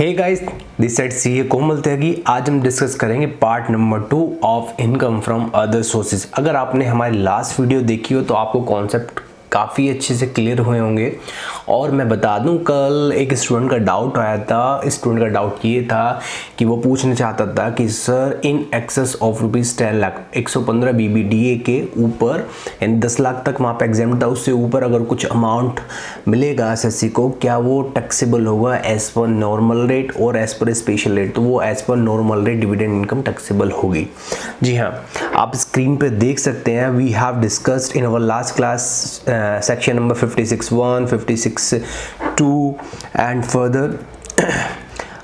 Hey guys this side C A Komal Tyagi आज हम discuss करेंगे part number two of income from other sources अगर आपने हमारी लास्ट वीडियो देखी हो तो आपको कॉन्सेप्ट काफ़ी अच्छे से क्लियर हुए होंगे। और मैं बता दूँ, कल एक स्टूडेंट का डाउट आया था। स्टूडेंट का डाउट ये था कि वो पूछना चाहता था कि sir in excess of rupees ten lakh 115 BBDA के ऊपर, यानी 10 लाख तक वहाँ पे एग्ज़ाम था, उससे ऊपर अगर कुछ अमाउंट मिलेगा एस को, क्या वो टैक्सेबल होगा एज़ पर नॉर्मल रेट और एज़ पर स्पेशल रेट तो वो as per normal rate dividend income taxable होगी। जी हाँ आप स्क्रीन पर देख सकते हैं। We have discussed in our last class section number 56 1 56 2 and further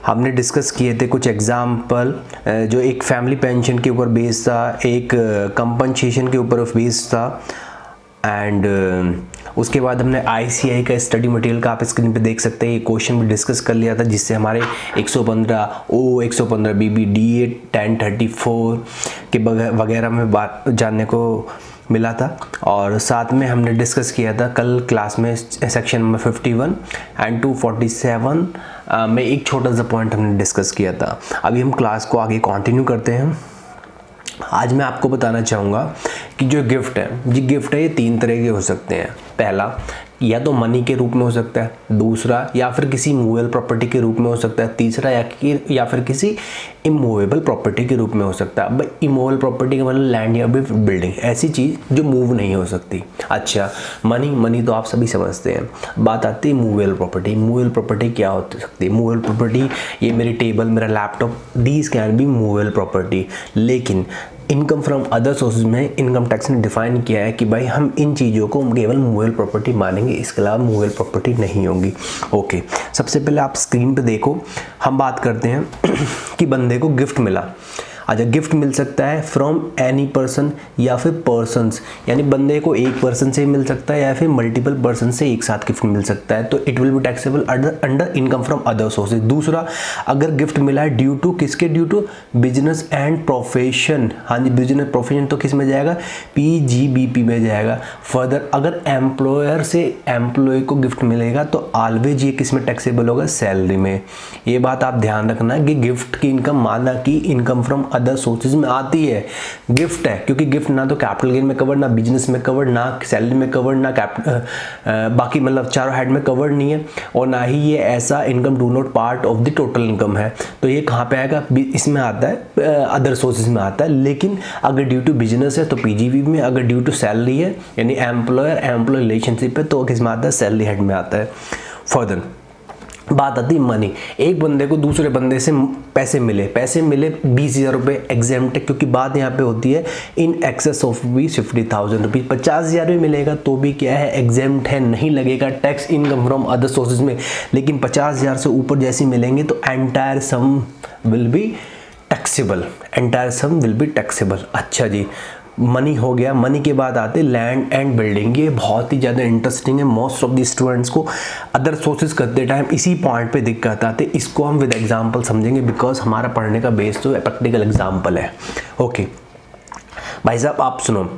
हमने डिस्कस किए थे कुछ एग्ज़ाम्पल जो एक फैमिली पेंशन के ऊपर बेस्ड था, एक कंपनसेशन के ऊपर बेस्ड था एंड उसके बाद हमने आई का स्टडी मटेरियल का आप स्क्रीन पे देख सकते हैं। ये क्वेश्चन भी डिस्कस कर लिया था, जिससे हमारे 115 O 115 B B D A ten thirty four के वगैरह में बात जानने को मिला था। और साथ में हमने डिस्कस किया था कल क्लास में सेक्शन नंबर 51 एंड 247 में एक छोटा सा पॉइंट हमने डिस्कस किया था। अभी हम क्लास को आगे कंटिन्यू करते हैं। आज मैं आपको बताना चाहूँगा कि जो गिफ्ट है, जी गिफ्ट है, ये तीन तरह के हो सकते हैं। पहला या तो मनी के रूप में हो सकता है, दूसरा या फिर किसी मूवेबल प्रॉपर्टी के रूप में हो सकता है, तीसरा या कि, या फिर किसी इमूवेबल प्रॉपर्टी के रूप में हो सकता है। अब इमूवेबल प्रॉपर्टी का मतलब लैंड या बिल्डिंग ऐसी चीज़ जो मूव नहीं हो सकती। अच्छा मनी मनी तो आप सभी समझते हैं। बात आती है मूवेबल प्रॉपर्टी मूवेबल प्रॉपर्टी क्या हो सकती है? मूवेबल प्रॉपर्टी ये मेरी टेबल मेरा laptop these can be movable property लेकिन इनकम फ्रॉम अदर सोर्सेज में इनकम टैक्स ने डिफाइन किया है कि भाई हम इन चीज़ों को केवल मोबाइल प्रॉपर्टी मानेंगे, इसके अलावा मोबाइल प्रॉपर्टी नहीं होगी। ओके सबसे पहले आप स्क्रीन पे देखो। हम बात करते हैं कि बंदे को गिफ्ट मिला। अच्छा गिफ्ट मिल सकता है फ्रॉम एनी पर्सन या फिर पर्सनस यानी बंदे को एक पर्सन से मिल सकता है या फिर मल्टीपल पर्सन से एक साथ गिफ्ट मिल सकता है तो it will be taxable under income from other sources दूसरा, अगर गिफ्ट मिला है ड्यू टू किसके due to business and profession हाँ जी बिज़नेस प्रोफेशन तो किसमें जाएगा? पी जी बी पी में जाएगा. फर्दर अगर एम्प्लॉयर से एम्प्लॉय को गिफ्ट मिलेगा तो ऑलवेज ये किसमें टैक्सेबल होगा? सैलरी में. ये बात आप ध्यान रखना कि गिफ्ट की इनकम माना कि इनकम फ्रॉम अदर सोर्सेज में आती है गिफ्ट है, क्योंकि गिफ्ट ना तो कैपिटल गेन में कवर ना बिज़नेस में कवर ना सैलरी में कवर ना बाकी मतलब चारों हेड में कवर नहीं है, और ना ही ये ऐसा income do not part of the total income है। तो ये कहाँ पे आएगा? इसमें आता है अदर सोर्सेज में आता है। लेकिन अगर ड्यू टू बिज़नेस है तो पीजीवी में, अगर ड्यू टू सैलरी है, यानी एम्प्लॉयर एम्प्लॉय रिलेशनशिप है तो किसमें आता है? सैलरी हेड में आता है। फर्दर बात आती मनी एक बंदे को दूसरे बंदे से पैसे मिले। पैसे मिले बीस हज़ार रुपये एग्जाम्ट क्योंकि बात यहाँ पे होती है इन एक्सेस ऑफ़ भी फिफ्टी थाउज़ेंड रुपीज़ पचास हज़ार भी मिलेगा तो भी क्या है एग्जाम्ट है, नहीं लगेगा। Tax income from other sources में। लेकिन पचास हज़ार से ऊपर जैसे मिलेंगे तो entire sum will be taxable entire sum will be taxable अच्छा जी। मनी हो गया। मनी के बाद आते लैंड एंड बिल्डिंग ये बहुत ही ज़्यादा इंटरेस्टिंग है। मोस्ट ऑफ़ द स्टूडेंट्स को अदर सोर्सेज करते टाइम इसी पॉइंट पे दिक्कत आते इसको हम विद एग्जांपल समझेंगे बिकॉज़ हमारा पढ़ने का बेस तो प्रैक्टिकल एग्जांपल है। ओके भाई साहब, आप सुनो।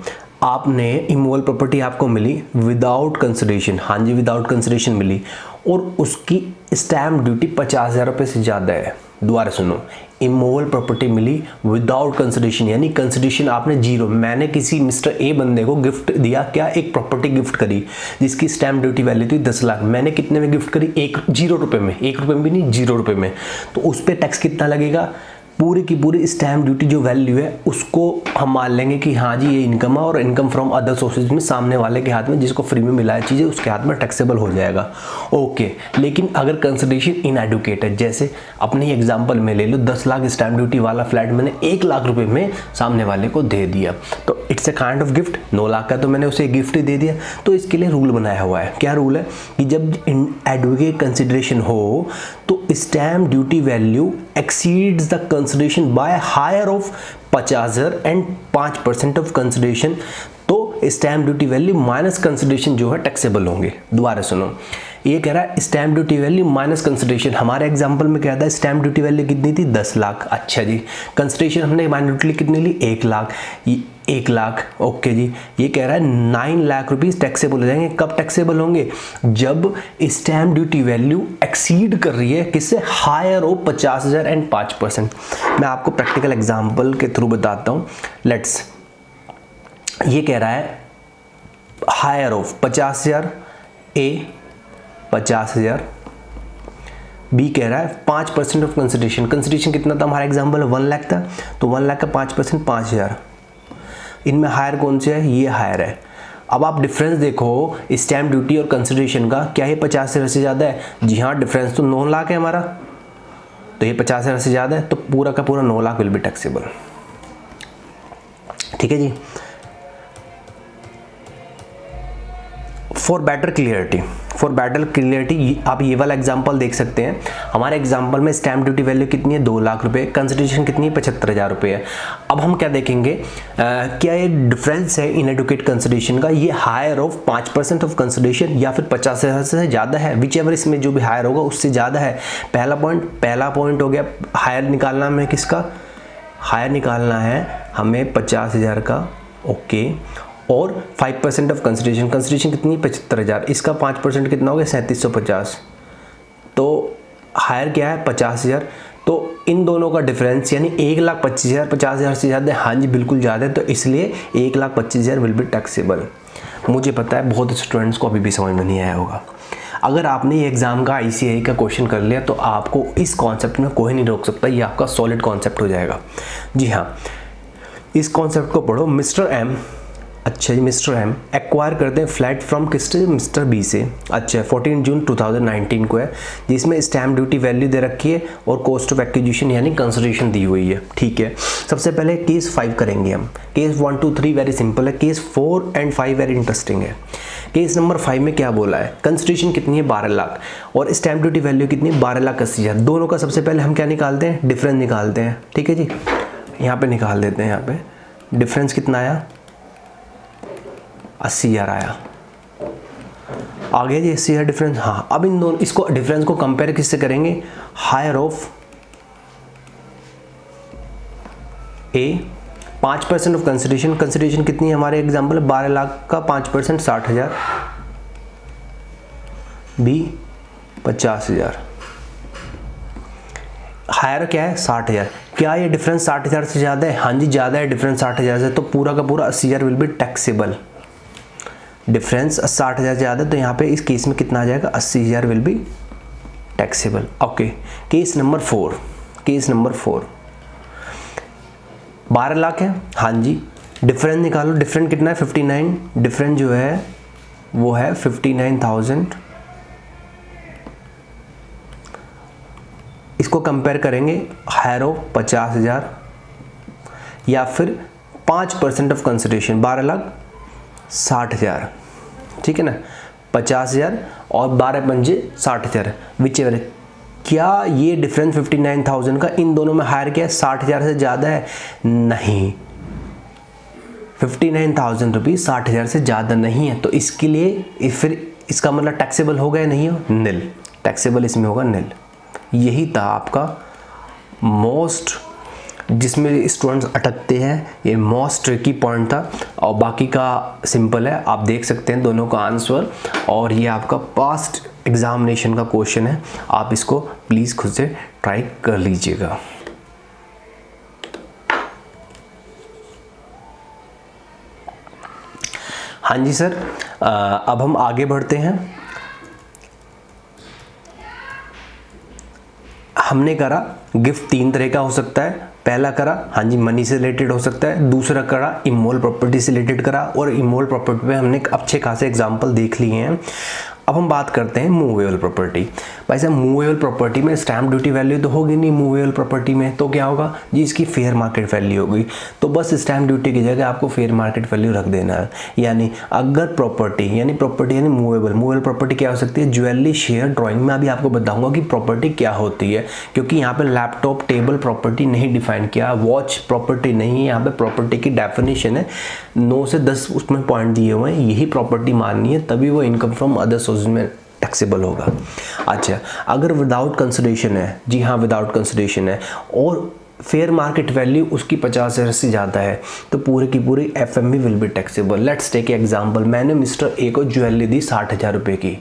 आपने इमोवल प्रॉपर्टी आपको मिली विदाउट कंसिडरेशन हाँ जी विदाउट कंसिडरेशन मिली। और उसकी स्टैम्प ड्यूटी पचास हज़ार रुपये से ज़्यादा है। दोबारा सुनो। इमोवल प्रॉपर्टी मिली विदाउट कंसिडेशन यानी कंसिडेशन आपने ज़ीरो मैंने किसी मिस्टर ए बंदे को गिफ्ट दिया, क्या एक प्रॉपर्टी गिफ्ट करी, जिसकी स्टैम्प ड्यूटी वैल्यू थी दस लाख। मैंने कितने में गिफ्ट करी? एक ज़ीरो रुपये में। एक रुपये में भी नहीं ज़ीरो रुपये में। तो उस पर टैक्स कितना लगेगा? पूरी की पूरी स्टैम्प ड्यूटी जो वैल्यू है, उसको हम मान लेंगे कि हाँ जी, ये इनकम है और इनकम फ्रॉम अदर सोर्सेज में, सामने वाले के हाथ में जिसको फ्री में मिला है चीज़ें, उसके हाथ में टैक्सेबल हो जाएगा। ओके लेकिन अगर कंसिडरेशन इन है, जैसे अपनी एग्ज़ाम्पल में ले लो, दस लाख स्टैम्प ड्यूटी वाला फ्लैट मैंने एक लाख रुपये में सामने वाले को दे दिया। तो it's a kind of gift नौ लाख का तो मैंने उसे गिफ्ट ही दे दिया। तो इसके लिए रूल बनाया हुआ है। क्या रूल है? कि जब इन एडवोकेट कंसिडरेशन हो तो stamp duty value exceeds the consideration by higher of पचास हज़ार एंड पाँच परसेंट ऑफ़ कंसिडरेशन तो stamp duty value minus consideration जो है टैक्सेबल होंगे। दोबारा सुनो। ये कह रहा है stamp duty value minus consideration हमारे एग्जांपल में क्या था? स्टैम्प ड्यूटी वैल्यू कितनी थी? दस लाख। अच्छा जी। कंसिडरेशन हमने माइनोरिटी कितनी ली? एक लाख। एक लाख। ओके जी। ये कह रहा है, नाइन लाख रुपीस टैक्सेबल हो जाएँगे। कब टैक्सेबल होंगे? जब स्टैम्प ड्यूटी वैल्यू एक्सीड कर रही है, किससे? हायर हो, पचास हज़ार एंड पाँच परसेंट मैं आपको प्रैक्टिकल एग्ज़ाम्पल के थ्रू बताता हूँ। लेट्स ये कह रहा है हायर ऑफ़ पचास हज़ार ए पचास हज़ार। बी कह रहा है, पाँच परसेंट ऑफ़ कंसिडरेशन कंसिडरेशन कितना था? हमारा एग्ज़ाम्पल वन लाख था। तो वन लाख का पाँच परसेंट पाँच हज़ार। इनमें हायर कौन से है? ये हायर है। अब आप डिफरेंस देखो स्टैम्प ड्यूटी और कंसिडरेशन का, क्या ये पचास हज़ार से ज़्यादा है? जी हाँ डिफरेंस तो नौ लाख है हमारा। तो ये पचास हज़ार से ज़्यादा है तो पूरा का पूरा नौ लाख विल बी टैक्सेबल ठीक है जी? For better clarity for better clarity आप ये वाला एग्ज़ाम्पल देख सकते हैं। हमारे एग्ज़ाम्पल में स्टैम्प ड्यूटी वैल्यू कितनी है? दो लाख रुपये कंसिडरेशन कितनी है? पचहत्तर हज़ार रुपये है। अब हम क्या देखेंगे? आ, क्या ये डिफरेंस है इन एडुकेट कंसिडरेशन का? ये हायर ऑफ़ पाँच परसेंट ऑफ़ कंसिडरेशन या फिर पचास हज़ार से ज़्यादा है? विच एवर इसमें जो भी हायर होगा उससे ज़्यादा है। पहला पॉइंट पहला पॉइंट हो गया। हायर निकालना हमें किसका? हायर निकालना है। हमें पचास हज़ार का। ओके और five percent of consideration consideration कितनी? पचहत्तर हज़ार। इसका पाँच परसेंट कितना हो गया? सैंतीस सौ पचास। तो हायर क्या है? पचास हज़ार। तो इन दोनों का डिफरेंस यानी एक लाख पच्चीस हज़ार, पचास हज़ार से ज़्यादा हाँ। जी, बिल्कुल ज़्यादा है। तो इसलिए एक लाख पच्चीस हज़ार विल बी टैक्सेबल मुझे पता है, बहुत स्टूडेंट्स को अभी भी समझ में नहीं आया होगा। अगर आपने ये एग्ज़ाम का आई का क्वेश्चन कर लिया तो आपको इस कॉन्सेप्ट में कोई नहीं रोक सकता। ये आपका सॉलिड कॉन्सेप्ट हो जाएगा। जी हाँ। इस कॉन्सेप्ट को पढ़ो। मिस्टर एम अच्छा जी, मिस्टर एम एक्वायर करते हैं फ्लैट फ्रॉम किस मिस्टर बी से। अच्छा 14 जून 2019 को है, जिसमें स्टैम्प ड्यूटी वैल्यू दे रखी है और कॉस्ट ऑफ़ एक्विजिशन यानी कंसिडरेशन दी हुई है। ठीक है, सबसे पहले केस फाइव करेंगे हम। Case one two three very simple है। Case four and five very interesting है। केस नंबर फाइव में क्या बोला है? कंसिडरेशन कितनी है? बारह लाख। और स्टैम्प ड्यूटी वैल्यू कितनी है? बारह लाख अस्सी हज़ार। दोनों का सबसे पहले हम क्या निकालते हैं? डिफरेंस निकालते हैं। ठीक है जी, यहाँ पे निकाल देते हैं, यहाँ पे। डिफरेंस कितना आया? अस्सी हज़ार आया। आगे जी अस्सी हज़ार डिफरेंस हाँ अब इन दोनों, इसको डिफरेंस को कंपेयर किससे करेंगे? हायर ऑफ़ ए पाँच परसेंट ऑफ़ कंसिडरेशन कंसिडरेशन कितनी है हमारे एग्ज़ाम्पल बारह लाख का पाँच परसेंट साठ हज़ार। बी पचास हज़ार। हायर क्या है? साठ हज़ार। क्या ये डिफरेंस साठ हज़ार से ज़्यादा है? हाँ जी, ज़्यादा है डिफरेंस साठ हज़ार से तो पूरा का पूरा अस्सी हज़ार विल बी टैक्सेबल डिफरेंस साठ हज़ार ज़्यादा तो यहाँ पे इस केस में कितना आ जाएगा? अस्सी हज़ार will be taxable okay case number four case number four बारह लाख है? हाँ जी. डिफरेंस निकालो. डिफरेंट कितना है? फिफ्टी नाइन डिफरेंस जो है, वो है फिफ्टी नाइन थाउज़ेंड इसको कंपेयर करेंगे हायरो पचास हज़ार या फिर पाँच परसेंट ऑफ़ कंसिडरेशन बारह लाख साठ हज़ार। ठीक है ना? पचास हज़ार और बारह पंजे साठ हज़ार। विच एवर क्या ये डिफरेंस फिफ्टी नाइन थाउज़ेंड का इन दोनों में हायर किया? साठ हज़ार से ज़्यादा है? नहीं। फिफ्टी नाइन थाउज़ेंड रुपीज़ साठ हज़ार से ज़्यादा नहीं है। तो इसके लिए फिर इसका मतलब टैक्सेबल होगा या नहीं हो? नील टैक्सेबल इसमें होगा नील यही था आपका मोस्ट जिसमें स्टूडेंट्स अटकते हैं, ये मोस्ट ट्रिकी पॉइंट था। और बाकी का सिंपल है, आप देख सकते हैं दोनों का आंसर और ये आपका पास्ट एग्जामिनेशन का क्वेश्चन है। आप इसको प्लीज़ खुद से ट्राई कर लीजिएगा। हाँ जी सर अब हम आगे बढ़ते हैं। हमने करा गिफ्ट तीन तरह का हो सकता है। पहला करा हाँ जी मनी से रिलेटेड हो सकता है। दूसरा करा इमोल प्रॉपर्टी से रिलेटेड करा। और इमोल प्रॉपर्टी पे हमने अच्छे खासे एग्ज़ाम्पल देख लिए हैं। अब हम बात करते हैं मूवेबल प्रॉपर्टी भाई साहब मूवेबल प्रॉपर्टी में स्टैम्प ड्यूटी वैल्यू तो होगी नहीं मूवेबल प्रॉपर्टी में तो क्या होगा? जी, इसकी फेयर मार्केट वैल्यू होगी। तो बस स्टैम्प ड्यूटी की जगह आपको फेयर मार्केट वैल्यू रख देना है। यानी अगर प्रॉपर्टी यानी प्रॉपर्टी यानी मूवेबल मूवेबल प्रॉपर्टी क्या हो सकती है? ज्वेलरी शेयर ड्रॉइंग में अभी आपको बताऊँगा कि प्रॉपर्टी क्या होती है, क्योंकि यहाँ पर लैपटॉप टेबल प्रॉपर्टी नहीं डिफाइन किया वॉच प्रॉपर्टी नहीं है, यहाँ पर प्रॉपर्टी की डेफिनेशन है। नौ से दस उसमें पॉइंट दिए हुए हैं, यही प्रॉपर्टी माननी है, तभी वो इनकम फ्रॉम अदर सोर्स में टैक्सेबल होगा। अच्छा अगर विदाउट कंसिडरेशन है, जी हाँ विदाउट कंसिडरेशन है, और फेयर मार्केट वैल्यू उसकी पचास हज़ार से ज़्यादा है तो पूरे की पूरी F M V will be taxable let's take example मैंने मिस्टर ए को ज्वेलरी दी साठ हज़ार रुपये की।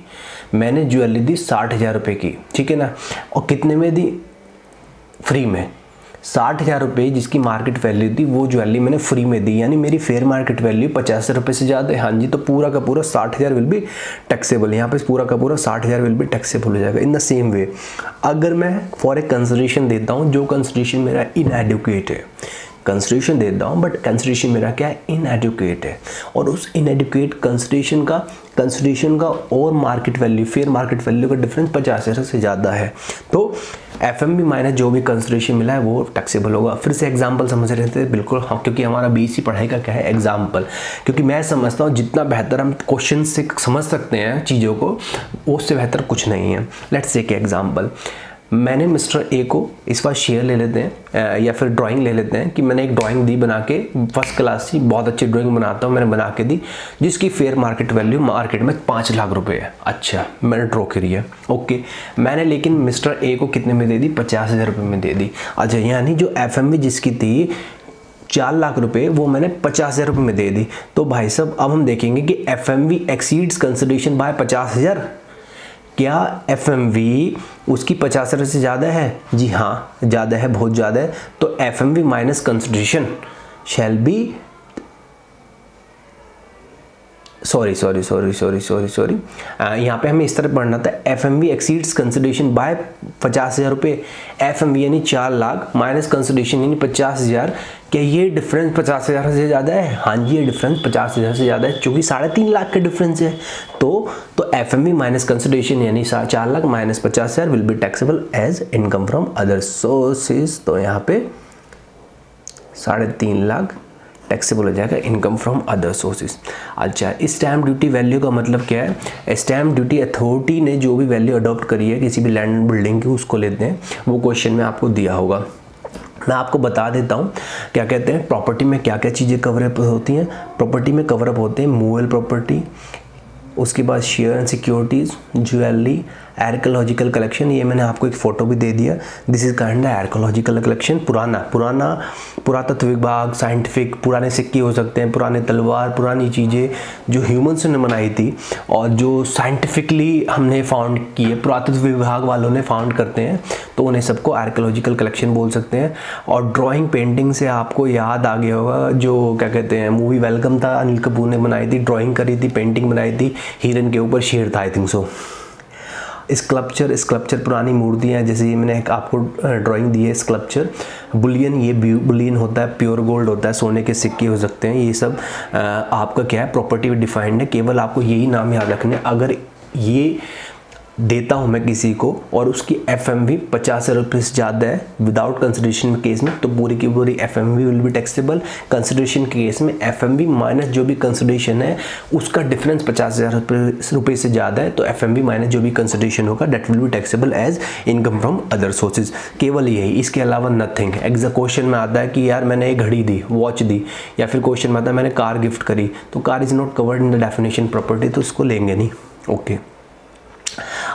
मैंने ज्वेलरी दी साठ हज़ार रुपये की, ठीक है ना? और कितने में दी? फ्री में। साठ हज़ार रुपये जिसकी मार्केट वैल्यू थी, वो ज्वेलरी मैंने फ्री में दी। यानी मेरी फेयर मार्केट वैल्यू पचास रुपये से ज़्यादा है। हाँ जी तो पूरा का पूरा साठ हज़ार विल भी टैक्सेबल यहाँ पे पूरा का पूरा साठ हज़ार विल भी टैक्सेबल हो जाएगा। इन द सेम वे अगर मैं फॉर ए कंसिडरेशन देता हूँ, जो कंसिडरेशन मेरा इनएडुकेट है कंसिडरेशन देता हूँ बट कंसिडरेशन मेरा क्या है? इनएडुकेट है। और उस इनएडुकेट कंसिडरेशन का कंसिडरेशन का और market value fair market value का डिफरेंस पचास हज़ार से ज़्यादा है। तो एफ़ एम बी माइनस जो भी कंसिडरेशन मिला है, वो टैक्सेबल होगा। फिर से एग्ज़ाम्पल समझ रहे थे? बिल्कुल हाँ क्योंकि हमारा बी सी पढ़ाई का क्या है? एग्ज़ाम्पल क्योंकि मैं समझता हूँ, जितना बेहतर हम क्वेश्चन से समझ सकते हैं चीज़ों को, उससे बेहतर कुछ नहीं है। लेट्स से एग्ज़ाम्पल मैंने मिस्टर ए को इस बार शेयर ले लेते हैं या फिर ड्राइंग ले लेते हैं कि मैंने एक ड्राइंग दी बना के फ़र्स्ट क्लास की बहुत अच्छी ड्राइंग बनाता हूँ, मैंने बना के दी, जिसकी फेयर मार्केट वैल्यू मार्केट में पाँच लाख रुपए है। अच्छा मैंने ड्रॉ करी है। ओके मैंने लेकिन मिस्टर ए को कितने में दे दी? पचास हज़ार रुपये में दे दी। अच्छा यानी जो एफएमवी जिसकी थी, चार लाख रुपए, वो मैंने पचास हज़ार रुपये में दे दी। तो भाई साहब, अब हम देखेंगे कि F M V exceeds consideration by पचास हज़ार। क्या एफ़ एम वी उसकी पचास हज़ार से ज़्यादा है? जी हाँ ज़्यादा है, बहुत ज़्यादा है। तो F M V minus consideration shall be sorry sorry sorry sorry sorry sorry यहाँ पे हमें इस तरह पढ़ना था। F M V exceeds consideration by पचास हज़ार रुपये। एफ़ एम वी यानी चार लाख माइनस कंसिडेशन यानी पचास हज़ार। क्या ये डिफरेंस पचास हज़ार से ज़्यादा है? हाँ जी, ये डिफरेंस पचास हज़ार से ज़्यादा है क्योंकि साढ़े तीन लाख का डिफरेंस है। तो तो F M V minus consideration यानी चार लाख माइनस पचास हज़ार will be taxable as income from other sources तो यहाँ पे साढ़े तीन लाख टैक्सेबल हो जाएगा इनकम फ्रॉम अदर सोर्सेज अच्छा स्टैम्प ड्यूटी वैल्यू का मतलब क्या है? स्टैम्प ड्यूटी अथॉरिटी ने जो भी वैल्यू अडॉप्ट करी है, किसी भी लैंड बिल्डिंग की, उसको लेते हैं। वो क्वेश्चन में आपको दिया होगा। मैं आपको बता देता हूँ, क्या कहते हैं? प्रॉपर्टी में क्या क्या चीज़ें कवरअप होती हैं? प्रॉपर्टी में कवरअप होते हैं मूवल प्रॉपर्टी उसके बाद share and securities jewellery archaeological collection ये मैंने आपको एक फ़ोटो भी दे दिया। This is kind archaeological collection पुराना पुराना पुरातत्व विभाग साइंटिफिक पुराने सिक्के हो सकते हैं, पुराने तलवार, पुरानी चीज़ें जो ह्यूमन्स ने बनाई थी और जो साइंटिफिकली हमने फाउंड किए पुरातत्व विभाग वालों ने फाउंड करते हैं तो उन्हें सबको आर्कोलॉजिकल कलेक्शन बोल सकते हैं। और ड्राइंग पेंटिंग से आपको याद आ गया होगा, जो क्या कहते हैं मूवी वेलकम था, अनिल कपूर ने बनाई थी ड्राइंग करी थी पेंटिंग बनाई थी, हिरन के ऊपर शेर था I think so sculpture sculpture पुरानी मूर्तियाँ, जैसे ये मैंने एक आपको ड्राइंग दी है स्कल्पचर बुलियन, ये बुलियन होता है प्योर गोल्ड होता है, सोने के सिक्के हो सकते हैं, ये सब आपका क्या है प्रॉपर्टी डिफाइंड है, केवल आपको यही नाम याद रखने अगर ये देता हूँ मैं किसी को, और उसकी एफ़ एम वी पचास हज़ार रुपये से ज़्यादा है विदाउट कंसिडरेशन केस में तो पूरी की पूरी F M V will be taxable consideration case में एफ़ एम वी माइनस जो भी कंसिडरेशन है, उसका डिफरेंस पचास हज़ार रुपये से ज़्यादा है तो एफ़ एम वी माइनस जो भी कंसिडरेशन होगा that will be taxable as income from other sources केवल यही, इसके अलावा नथिंग एग्जा क्वेश्चन में आता है कि यार मैंने एक घड़ी दी वॉच दी, या फिर क्वेश्चन में आता है मैंने कार गिफ्ट करी तो car is not covered in the definition property तो उसको लेंगे नहीं. Okay okay.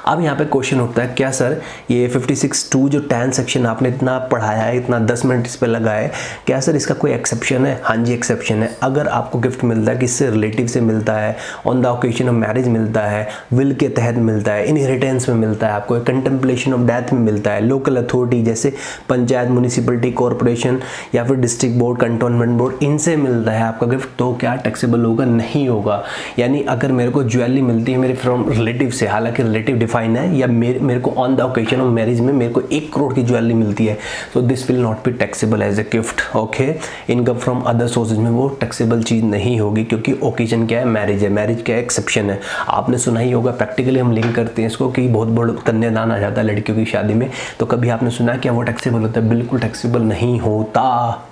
अब यहाँ पे क्वेश्चन उठता है, क्या सर ये 56 टू जो टेन सेक्शन आपने इतना पढ़ाया है, इतना 10 मिनट इस पर लगा है, क्या सर इसका कोई एक्सेप्शन है? हाँ जी एक्सेप्शन है। अगर आपको गिफ्ट मिलता है, किससे? रिलेटिव से मिलता है on the occasion of marriage मिलता है विल के तहत मिलता है इनहेरिटेंस में मिलता है आपको कंटेम्पलेशन ऑफ़ डेथ में मिलता है लोकल अथॉरिटी जैसे पंचायत म्यूनिसिपलिटी कॉरपोरेशन या फिर डिस्ट्रिक्ट बोर्ड कंटोनमेंट बोर्ड इनसे मिलता है आपका गिफ्ट तो क्या टैक्सेबल होगा? नहीं होगा। यानी अगर मेरे को ज्वेलरी मिलती है मेरे फ्रॉम रिलेटिव से, हालाँकि रिलेटिव डिफाइन है, या मेरे मेरे को on the occasion of marriage में मेरे को एक करोड़ की ज्वेलरी मिलती है। So this will not be taxable as a gift okay income from other sources में वो टैक्सेबल चीज़ नहीं होगी, क्योंकि ओकेजन क्या है? मैरिज है। मैरिज क्या एक्सेप्शन है। आपने सुना ही होगा प्रैक्टिकली हम लिंक करते हैं इसको कि बहुत बड़ा कन्यादान आ जाता है लड़कियों की शादी में। तो कभी आपने सुना क्या वो टैक्सेबल होता है? बिल्कुल टैक्सेबल नहीं होता।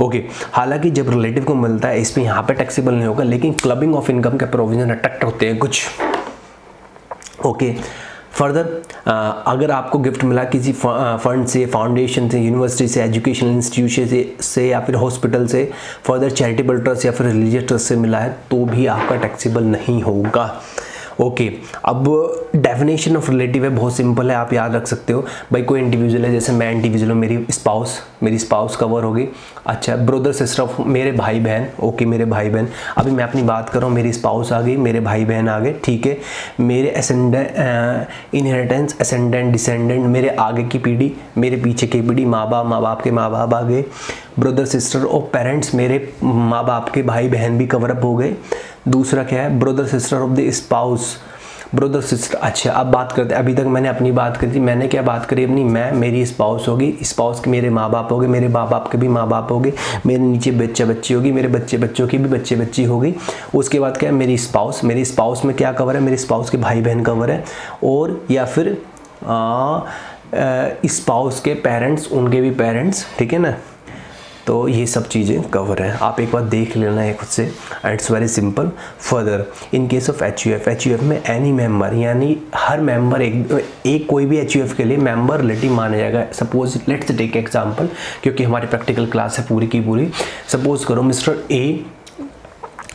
Okay okay. हालाँकि जब रिलेटिव को मिलता है, इसमें यहाँ पे टैक्सेबल नहीं होगा, लेकिन क्लबिंग ऑफ़ इनकम के प्रोविज़न अटैक्ट होते हैं कुछ। ओके। फर्दर अगर आपको गिफ्ट मिला किसी फंड से, फाउंडेशन से, यूनिवर्सिटी से, एजुकेशनल इंस्टीट्यूशन से से या फिर हॉस्पिटल से, फर्दर चैरिटेबल ट्रस्ट या फिर रिलीजियस ट्रस्ट से मिला है तो भी आपका टैक्सीबल नहीं होगा। ओके अब डेफिनेशन ऑफ़ रिलेटिव है, बहुत सिंपल है, आप याद रख सकते हो। भाई, कोई इंडिविजुअल है, जैसे मैं इंडिविजुअल हूँ, मेरी स्पाउस मेरी स्पाउस कवर होगी अच्छा ब्रदर सिस्टर ऑफ़ मेरे भाई बहन ओके मेरे भाई बहन। अभी मैं अपनी बात कर रहा हूँ, मेरी स्पाउस आ गई, मेरे भाई बहन आ गए, ठीक है? मेरे असेंडेंट इनहेरिटेंस असेंडेंट डिसेंडेंट मेरे आगे की पीढ़ी, मेरे पीछे की पीढ़ी माँ बाप माँ बाप के माँ बाप आ गए। ब्रदर सिस्टर और पेरेंट्स मेरे माँ बाप के भाई बहन भी कवर अप हो गए। दूसरा क्या है? Brother sister of the spouse brother sister अच्छा अब बात करते हैं। अभी तक मैंने अपनी बात करी थी। मैंने क्या बात करी? अपनी मैं, मेरी स्पाउस होगी। स्पाउस के मेरे माँ बाप होंगे। मेरे माँ बाप के भी माँ बाप होंगे। मेरे नीचे बच्चा बच्ची होगी। मेरे बच्चे बच्चों की भी बच्चे बच्ची होगी। उसके बाद क्या है? मेरी स्पाउस मेरी स्पाउस में क्या कवर है? मेरी स्पाउस के भाई बहन कवर है। और, या फिर स्पाउस के पेरेंट्स उनके भी पेरेंट्स ठीक है ना? तो ये सब चीज़ें कवर हैं। आप एक बार देख लेना है खुद से। It's very simple further in case of H U F H U F में एनी मेंबर यानी हर मेंबर एक एक कोई भी एच यू एफ़ के लिए मेंबर रिलेटिव माना जाएगा। सपोज़ लेट्स टेक एग्ज़ाम्पल क्योंकि हमारी प्रैक्टिकल क्लास है पूरी की पूरी। सपोज़ करो मिस्टर ए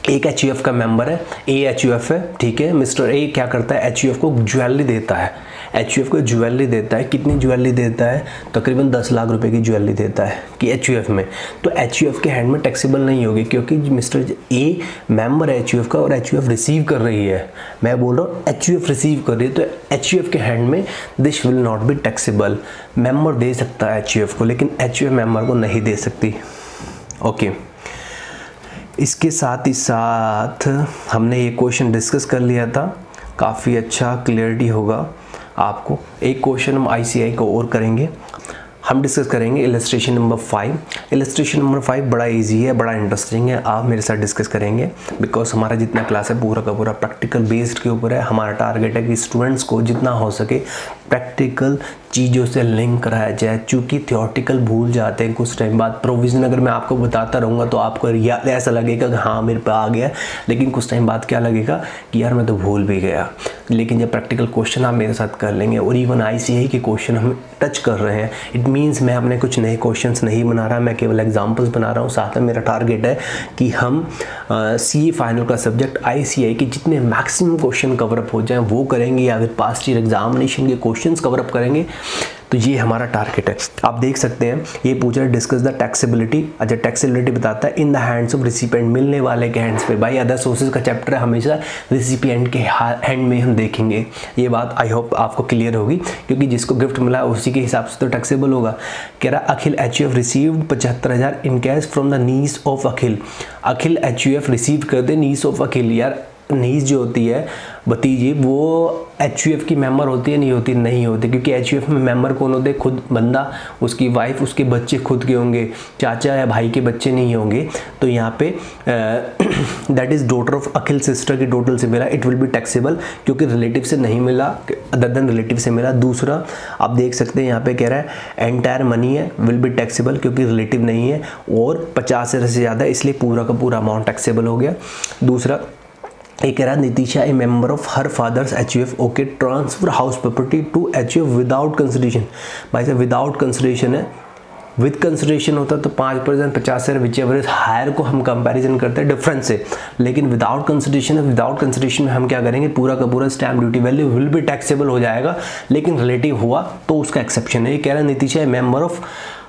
एक एचयूएफ का मेंबर है। ए एच है, ठीक है। मिस्टर ए क्या करता है? एचयूएफ को ज्वेलरी देता है। एचयूएफ को ज्वेलरी देता है। कितनी ज्वेलरी देता है? तकरीबन दस लाख रुपए की ज्वेलरी देता है कि एचयूएफ में। तो एचयूएफ के हैंड में टैक्सीबल नहीं होगी क्योंकि मिस्टर ए मेंबर है एचयूएफ का और एचयूएफ रिसीव कर रही है। मैं बोल रहा हूँ एच रिसीव कर रही है तो एचयूएफ के हैंड में this will not be taxable member दे सकता है एचयूएफ को, लेकिन एच मेंबर को नहीं दे सकती। ओके. इसके साथ ही साथ हमने ये क्वेश्चन डिस्कस कर लिया था। काफ़ी अच्छा क्लियरिटी होगा। आपको एक क्वेश्चन हम आईसीआई को और करेंगे। हम डिस्कस करेंगे illustration number five illustration number five बड़ा इजी है, बड़ा इंटरेस्टिंग है। आप मेरे साथ डिस्कस करेंगे। बिकॉज़ हमारा जितना क्लास है, पूरा का पूरा प्रैक्टिकल बेस्ड के ऊपर है। हमारा टारगेट है कि स्टूडेंट्स को जितना हो सके प्रैक्टिकल चीज़ों से लिंक कराया जाए। चूँकि थियोटिकल भूल जाते हैं कुछ टाइम बाद। प्रोविज़न अगर मैं आपको बताता रहूँगा तो आपको ऐसा लगेगा कि हाँ मेरे पे आ गया। लेकिन कुछ टाइम बाद क्या लगेगा कि यार मैं तो भूल भी गया। लेकिन जब प्रैक्टिकल क्वेश्चन आप मेरे साथ कर लेंगे और इवन आई के क्वेश्चन हम टच कर रहे हैं इट मीन्स मैं अपने कुछ नए क्वेश्चन नहीं बना रहा। मैं केवल एग्जाम्पल्स बना रहा हूँ। साथ में मेरा टारगेट है कि हम सी uh, फाइनल का सब्जेक्ट आई के जितने मैक्सिमम क्वेश्चन कवरअप हो जाएँ वो करेंगे या फिर पास्ट ईयर एग्जामिनेशन के क्वेश्चन कवरअप करेंगे। तो ये हमारा टारगेट है। आप देख सकते हैं, ये पूछ रहा डिस्कस द टैक्सेबिलिटी अच्छा टैक्सेबिलिटी बताता है in the hands of recipient मिलने वाले के हैंड्स पे। भाई अदर सोर्सेज का चैप्टर हमेशा रिसिपिएंट के हैंड में हम देखेंगे। ये बात आई होप आपको क्लियर होगी, क्योंकि जिसको गिफ्ट मिला उसी के हिसाब से तो टैक्सेबल होगा। कह रहा, Akhil H U F receive पचहत्तर हज़ार in cash from the niece of Akhil Akhil H U F receive कर दे नीस ऑफ़ अखिल यार नीस जो होती है, भतीजी, वो एच यू एफ़ की मेंबर होती है, नहीं होती नहीं होती, क्योंकि एच यू एफ़ में मेंबर कौन होते खुद बंदा, उसकी वाइफ उसके बच्चे खुद के होंगे, चाचा या भाई के बच्चे नहीं होंगे। तो यहाँ पे that is daughter of Akhil sister की टोटल से मिला। इट विल बी टैक्सेबल क्योंकि रिलेटिव से नहीं मिला अदर देन रिलेटिव से मिला। दूसरा, आप देख सकते हैं, यहाँ पे कह रहा है एंटायर मनी है विल बी टैक्सेबल क्योंकि रिलेटिव नहीं है, और पचास हज़ार से ज़्यादा, इसलिए पूरा का पूरा अमाउंट टैक्सेबल हो गया। दूसरा एक कह रहा Nitisha a member of her father's H U F okay transfer house property to H U F without consideration भाई साहब विदाउट कंसिडरेशन है। विद कंसिडरेशन होता तो पाँच परसेंट पचास से विच एवरेज हायर को हम कंपैरिजन करते हैं डिफरेंस से। लेकिन विदाउट कंसिडरेशन है विदाउट कंसिडरेशन में हम क्या करेंगे? पूरा का पूरा स्टैम्प ड्यूटी वैल्यू विल भी टैक्सेबल हो जाएगा। लेकिन रिलेटिव हुआ तो उसका एक्सेप्शन है। ये कह रहा है Nitish member of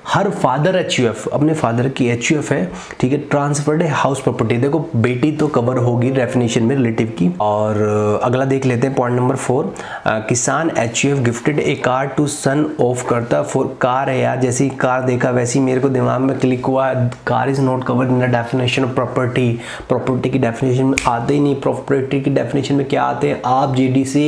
her father H U F अपने फादर की एच यू एफ़ है, ठीक है, ट्रांसफर्ड है हाउस प्रॉपर्टी देखो, बेटी तो कवर होगी डेफिनेशन में रिलेटिव की। और अगला देख लेते हैं पॉइंट नंबर फोर किसान H U F gifted a car to son of करता फॉर कार है यार, जैसी कार देखा, वैसी मेरे को दिमाग में क्लिक हुआ car is not covered in the definition of property property की डेफिनेशन में आते ही नहीं प्रॉपर्टी की डेफिनेशन में क्या आते हैं? आप जे डी से।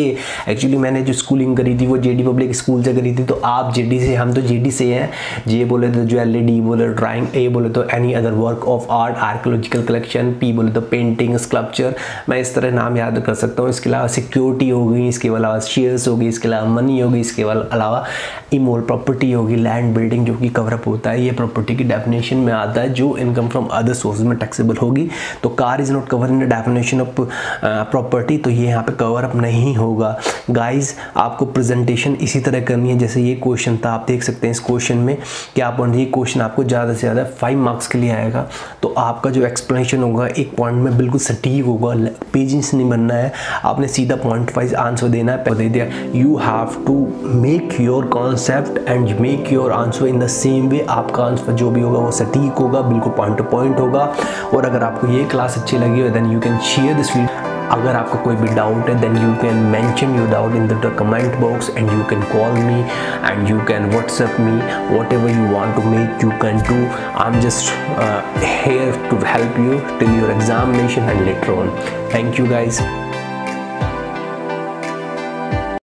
एक्चुअली मैंने जो स्कूलिंग करी थी, वो जे डी पब्लिक स्कूल से करी थी तो आप जे डी से, हम तो जे से हैं। जे बोले तो ज्वेलरी, डी बोले ड्राइंग ए बोले तो any other work of art archaeological collection P बोले तो पेंटिंग स्कल्पचर मैं इस तरह नाम याद कर सकता हूँ। इसके अलावा सिक्योरिटी होगी, इसके अलावा शेयर्स होगी, इसके अलावा मनी होगी, इसके अलावा इमोल प्रॉपर्टी होगी लैंड बिल्डिंग जो कि कवरअप होता है, ये प्रॉपर्टी की डेफिनेशन में आता है, जो इनकम फ्रॉम अदर सोर्सेज में टैक्सेबल होगी। तो car is not cover in the definition of property तो ये यहाँ पे कवर अप नहीं होगा। गाइज़ आपको प्रेजेंटेशन इसी तरह करनी है, जैसे ये क्वेश्चन था, आप देख सकते हैं इस क्वेश्चन में क्या पॉइंट ये क्वेश्चन आपको ज़्यादा से ज़्यादा फाइव मार्क्स के लिए आएगा। तो आपका जो एक्सप्लेनेशन होगा, एक पॉइंट में बिल्कुल सटीक होगा। पेजेस नहीं बनना है। आपने सीधा पॉइंट वाइज आंसर देना है दे दिया। You have to make your concept and make your answer in the same way आपका आंसर जो भी होगा, वो सटीक होगा, बिल्कुल पॉइंट टू पॉइंट होगा। और अगर आपको ये क्लास अच्छी लगी हो then you can share this video अगर आपको कोई भी डाउट है then you can mention you doubt in the comment box and you can call me and you can WhatsApp me whatever you want to make you can do I am just here to help you till your examination and later on thank you guys.